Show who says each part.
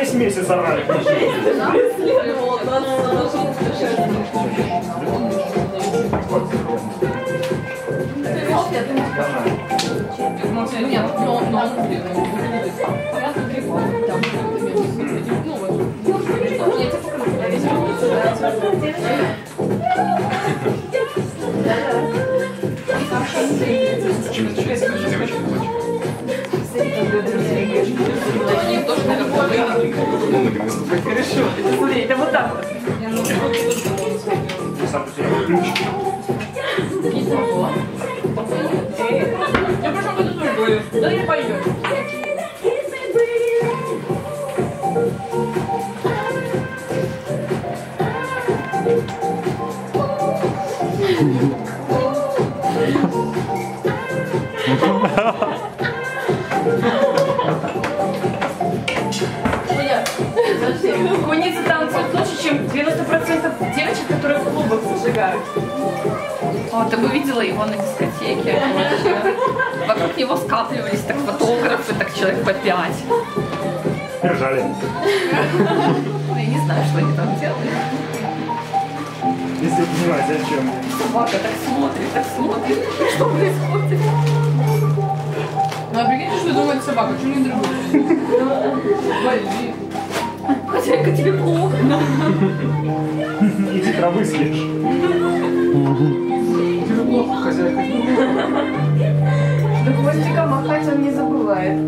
Speaker 1: весь месяц орали.
Speaker 2: Нет, но, но он
Speaker 3: Чем отличается наша девочка и мальчик? Ну, наконец-то.
Speaker 4: Хорошо. Смотри, это вот так вот.
Speaker 1: Сам по себе ключ.
Speaker 2: Я в прошлом году тоже говорю, да не пойдет.
Speaker 4: Куницы
Speaker 2: О, ты бы видела его на дискотеке. Вообще. Вокруг него скапливались так фотографы, так человек по пять.
Speaker 1: Ржали.
Speaker 2: Ну, Я не знаю, что они там делали.
Speaker 1: Если понимать, зачем.
Speaker 2: Собака так смотрит, так смотрит. Что происходит?
Speaker 5: Ну, а прикиньте, что думает собака, что не дрыгает? Вали.
Speaker 2: Хозяйка, тебе плохо.
Speaker 1: Иди травы съешь.
Speaker 3: Тебе плохо, хозяйка.
Speaker 4: До хвостика махать он не забывает.